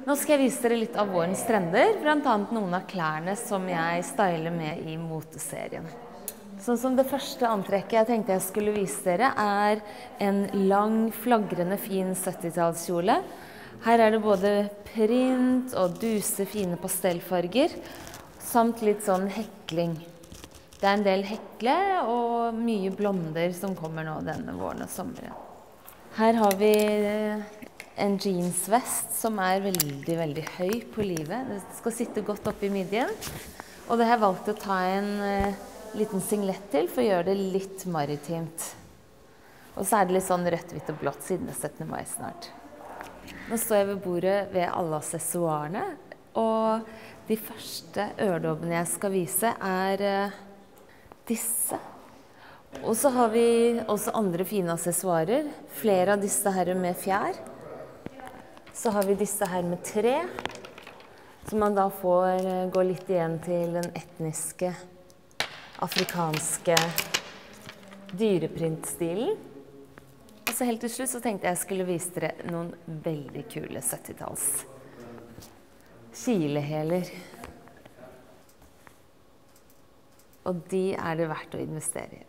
Nå skal jeg vise dere litt av vårens trender, bl.a. noen av klærne som jeg styler med i moteserien. Sånn som Det første antrekket jeg tenkte jeg skulle vise dere, er en lang, flagrende fin 70-tallskjole. Her er det både print og duse, fine pastellfarger, samt litt sånn hekling. Det er en del hekle og mye blonder som kommer nå denne våren og sommeren. Her har vi en jeansvest som er veldig, veldig høy på livet. Det skal sitte godt oppe i midjen. Og det har jeg valgt å ta en uh, liten singlet til for å gjøre det litt maritimt. Og så er det litt sånn rødt, hvitt og blått siden det er 17. mai snart. Nå står jeg ved bordet ved alle assessoarene. Og de første øredobbene jeg skal vise, er uh, disse. Og så har vi også andre fine assessoarer. Flere av disse her med fjær. Så har vi disse her med tre, som man da får eh, gå litt igjen til den etniske, afrikanske dyreprintstilen. Og så helt til slutt så tenkte jeg jeg skulle vise dere noen veldig kule 70-talls kilehæler. Og de er det verdt å investere i.